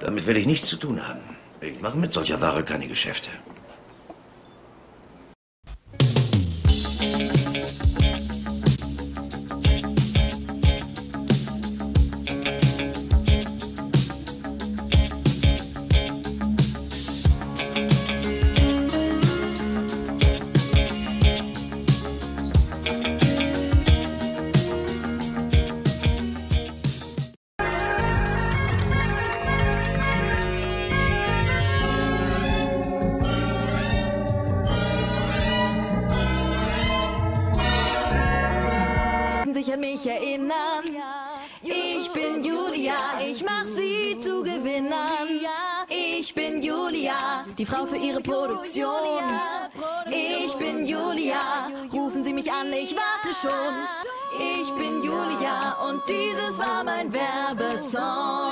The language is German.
Damit will ich nichts zu tun haben. Ich mache mit solcher Ware keine Geschäfte. Sich an mich erinnern. Ich bin Julia, ich mach sie zu Gewinnern. Ich bin Julia, die Frau für ihre Produktion. Ich bin Julia, rufen Sie mich an, ich warte schon. Ich bin Julia und dieses war mein Werbesong.